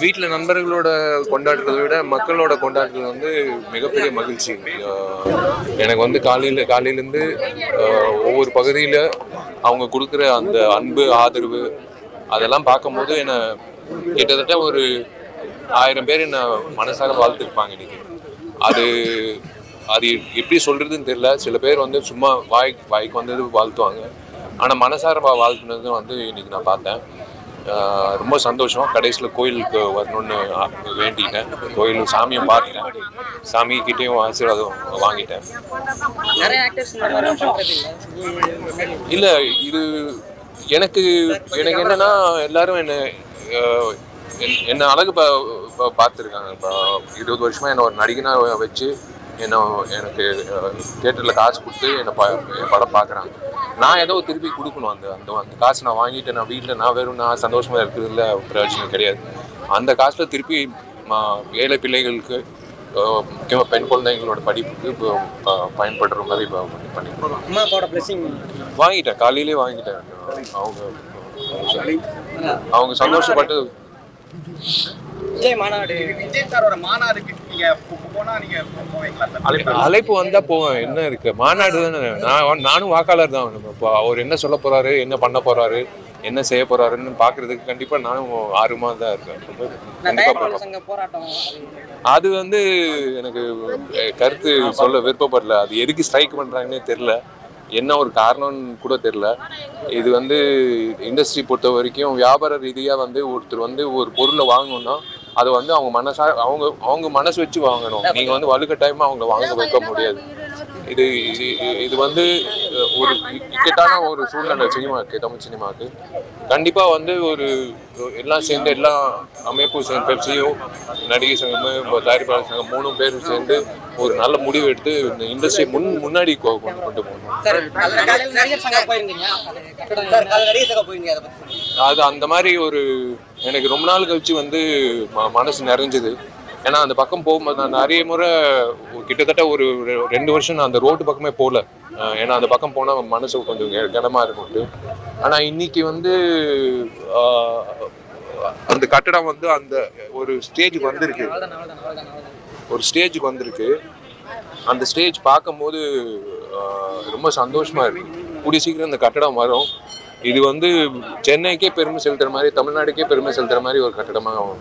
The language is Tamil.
வீட்டுல நண்பர்களோட கொண்டாடுறதை விட மக்களோட கொண்டாடுறது வந்து மிகப்பெரிய மகிழ்ச்சி. எனக்கு வந்து காலையில காலையிலேருந்து ஒவ்வொரு பகுதியில அவங்க கொடுக்குற அந்த அன்பு ஆதரவு அதெல்லாம் பார்க்கும்போது என்ன கிட்டத்தட்ட ஒரு ஆயிரம் பேர் என்ன மனசாக வாழ்த்துருப்பாங்க இன்னைக்கு. அது அது எப்படி சொல்றதுன்னு தெரியல. சில பேர் வந்து சும்மா வாய் வாய்க்கு வந்தது வாழ்த்துவாங்க. ஆனா மனசார வா- வாழ்த்துனது வந்து இன்னைக்கு நான் பார்த்தேன். ரொம்ப சந்தோஷம். கடைசியில் கோயிலுக்கு வரணும்னு வேண்டிட்டேன். கோயில் சாமியை பார்த்துட்டேன். சாமி கிட்டேயும் ஆசீர்வாதம் வாங்கிட்டேன். இல்ல? இது எனக்கு எனக்கு என்னன்னா எல்லாரும் என்ன என்ன அழகு பா பா- பார்த்துருக்காங்க. இப்போ இருபது வருஷமா என்ன ஒரு நடிகனா வச்சு என்ன எனக்கு தேட்டரில் காசு கொடுத்து என்னை ப என் படம் பார்க்குறாங்க. நான் ஏதோ திருப்பி கொடுக்கணும் அந்த அந்த அந்த காசு நான் வாங்கிட்டு நான் வீட்டில் நான் வெறும் நான் சந்தோஷமா இருக்கிறதுல பிரயோஜனம் கிடையாது. அந்த காசில் திருப்பி ஏழை பிள்ளைகளுக்கு அஹ், முக்கியமா பெண் குழந்தைங்களோட படிப்புக்கு இப்போ பயன்படுற மாதிரி இப்போ பண்ணி பண்ணிக்கிறோம் அம்மா அப்பாவோட பிளஸிங் வாங்கிட்டேன். காலையிலே வாங்கிட்டேன். அவங்க அவங்க சந்தோஷப்பட்டு விஜய் மாநாடு. விஜய் சாரோட மாநாடுக்கு நீங்க போ- போனா நீங்க போவீங்களா சார்? அழைப்பு வந்தா போவேன். என்ன இருக்கு? மாநாடு தானே. நான் நானும் வாக்காளர் தான். இப்போ அவர் என்ன சொல்ல போறாரு என்ன பண்ண போறாரு என்ன செய்ய போறாருன்னு பாக்குறதுக்கு கண்டிப்பா நானும் ஆர்வமா தான் இருக்கேன். அது வந்து எனக்கு கருத்து சொல்ல விருப்பப்படல. அது எதுக்கு ஸ்ட்ரைக் பண்றாங்கன்னே தெரியல. என்ன ஒரு காரணம்னு கூட தெரில இது வந்து இண்டஸ்ட்ரி பொறுத்த வரைக்கும் வியாபார ரீதியாக வந்து ஒருத்தர் வந்து ஒரு பொருளை வாங்கணும்னா அது வந்து அவங்க மனசா அவங்க அவங்க மனசு வச்சு வாங்கணும். நீங்கள் வந்து வலுக்கட்டாயமா அவங்கள வாங்க வைக்க முடியாது. இது இது இது வந்து ஒரு இக்கட்டான ஒரு சூழ்நிலை சினிமாக்கு தமிழ் சினிமாக்கு கண்டிப்பா வந்து ஒரு எல்லாம் சேர்ந்து எல்லா அமைப்பும் சேர்ந்து பெப்சியும் நடிகை சங்கமும் தயாரிப்பாளர் சங்கம் மூணு பேரும் சேர்ந்து ஒரு நல்ல முடிவு எடுத்து இந்த இண்டஸ்ட்ரி முன் முன்னாடி கொண்டு போகணும். அது அந்த மாதிரி ஒரு எனக்கு ரொம்ப நாள் கழிச்சு வந்து மனசு நிறைஞ்சது. ஏன்னா அந்த பக்கம் போகும்போது நான் நிறைய முறை கிட்டத்தட்ட ஒரு ரெ- ரெண்டு வருஷம் நான் அந்த ரோட்டு பக்கமே போகல. ஏன்னா அந்த பக்கம் போனால் மனசு கொஞ்சம் கனமாக இருக்கும்ட்டு. ஆனால் இன்னைக்கு வந்து அந்த கட்டடம் வந்து அந்த ஒரு ஸ்டேஜுக்கு வந்திருக்கு. ஒரு ஸ்டேஜுக்கு வந்திருக்கு. அந்த ஸ்டேஜ் பார்க்கும்போது ரொம்ப சந்தோஷமாக இருக்கு. கூடிய சீக்கிரம் இந்த கட்டடம் வரும். இது வந்து சென்னைக்கே பெருமை செலுத்துகிற மாதிரி தமிழ்நாடுக்கே பெருமை செலுத்துகிற மாதிரி ஒரு கட்டடமாக